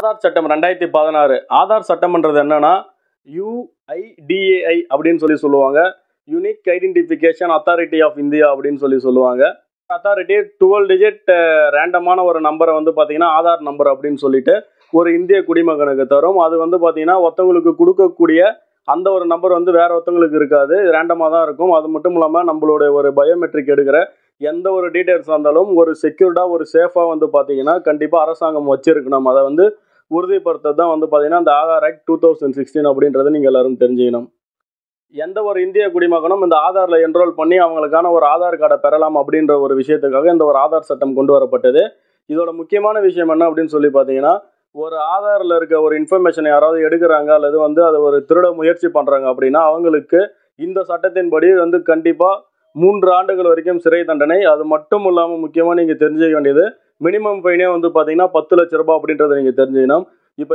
ஆதார் சட்டம் ரெண்டாயிரத்தி பதினாறு. ஆதார் சட்டம்ன்றது என்னன்னா யுஐடிஏஐ அப்படின்னு சொல்லி சொல்லுவாங்க. Unique identification authority of India அப்படின்னு சொல்லி சொல்லுவாங்க. அத்தாரிட்டி டுவெல் டிஜிட் ரேண்டமான ஒரு நம்பரை வந்து பார்த்தீங்கன்னா ஆதார் நம்பர் அப்படின்னு சொல்லிட்டு ஒரு இந்திய குடிமகனுக்கு தரும். அது வந்து பார்த்தீங்கன்னா ஒருத்தவங்களுக்கு கொடுக்கக்கூடிய அந்த ஒரு நம்பர் வந்து வேற ஒருத்தவங்களுக்கு இருக்காது. ரேண்டமாக தான் இருக்கும். அது மட்டும் இல்லாமல் நம்மளுடைய ஒரு பயோமெட்ரிக் எடுக்கிற எந்த ஒரு டீட்டெயில்ஸாக இருந்தாலும் ஒரு செக்யூர்டாக ஒரு சேஃபாக வந்து பார்த்தீங்கன்னா கண்டிப்பாக அரசாங்கம் வச்சிருக்கணும். அதை வந்து உறுதிப்படுத்துறது தான் வந்து பார்த்தீங்கன்னா இந்த Aadhaar act two thousand sixteen அப்படின்றத நீங்கள் எல்லாரும் தெரிஞ்சுக்கணும். எந்த ஒரு இந்திய குடிமகனும் இந்த ஆதாரில் என்ரோல் பண்ணி அவங்களுக்கான ஒரு ஆதார் கார்டை பெறலாம் அப்படின்ற ஒரு விஷயத்துக்காக இந்த ஒரு ஆதார் சட்டம் கொண்டு வரப்பட்டது. இதோட முக்கியமான விஷயம் என்ன அப்படின்னு சொல்லி பார்த்தீங்கன்னா ஒரு ஆதாரில் இருக்க ஒரு இன்ஃபர்மேஷனை யாராவது எடுக்கிறாங்க அல்லது வந்து அதை ஒரு திருட முயற்சி பண்ணுறாங்க அப்படின்னா அவங்களுக்கு இந்த சட்டத்தின்படி வந்து கண்டிப்பாக மூன்று ஆண்டுகள் வரைக்கும் சிறை தண்டனை அது மட்டும் இல்லாமல் முக்கியமாக நீங்கள் தெரிஞ்சுக்க வேண்டியது மினிமம் ஃபைனே வந்து பார்த்தீங்கன்னா பத்து லட்ச ரூபாய் அப்படின்றத நீங்கள் தெரிஞ்சுக்கணும். இப்போ